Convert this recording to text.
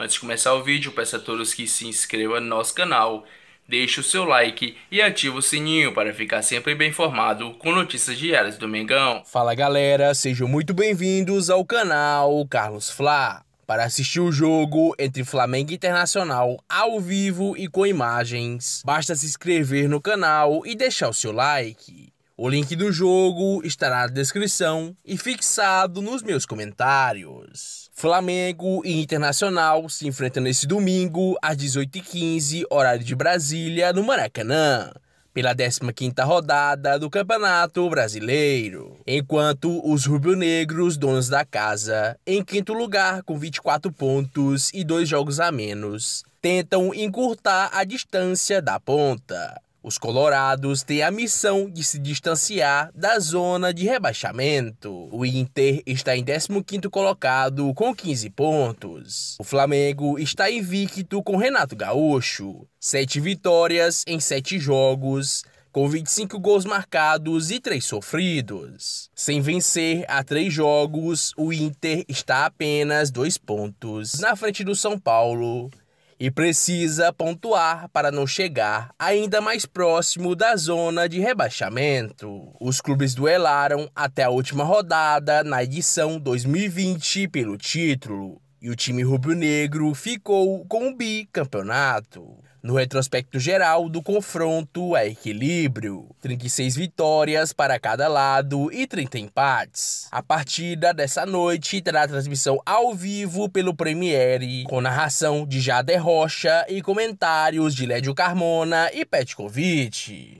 Antes de começar o vídeo, peço a todos que se inscrevam no nosso canal, deixe o seu like e ative o sininho para ficar sempre bem informado com notícias diárias do Mengão. Fala galera, sejam muito bem-vindos ao canal Carlos Fla. Para assistir o jogo entre Flamengo e Internacional ao vivo e com imagens, basta se inscrever no canal e deixar o seu like. O link do jogo estará na descrição e fixado nos meus comentários. Flamengo e Internacional se enfrentam nesse domingo às 18h15, horário de Brasília, no Maracanã pela 15ª rodada do Campeonato Brasileiro, enquanto os rubro-negros, donos da casa, em quinto lugar com 24 pontos e dois jogos a menos, tentam encurtar a distância da ponta. Os colorados têm a missão de se distanciar da zona de rebaixamento. O Inter está em 15º colocado com 15 pontos. O Flamengo está invicto com Renato Gaúcho. 7 vitórias em 7 jogos, com 25 gols marcados e 3 sofridos. Sem vencer a 3 jogos, o Inter está apenas 2 pontos na frente do São Paulo e precisa pontuar para não chegar ainda mais próximo da zona de rebaixamento. Os clubes duelaram até a última rodada na edição 2020 pelo título e o time rubro-negro ficou com o bicampeonato. No retrospecto geral do confronto é equilíbrio, 36 vitórias para cada lado e 30 empates. A partida dessa noite terá transmissão ao vivo pelo Premiere, com narração de Jader Rocha e comentários de Lédio Carmona e Petkovic.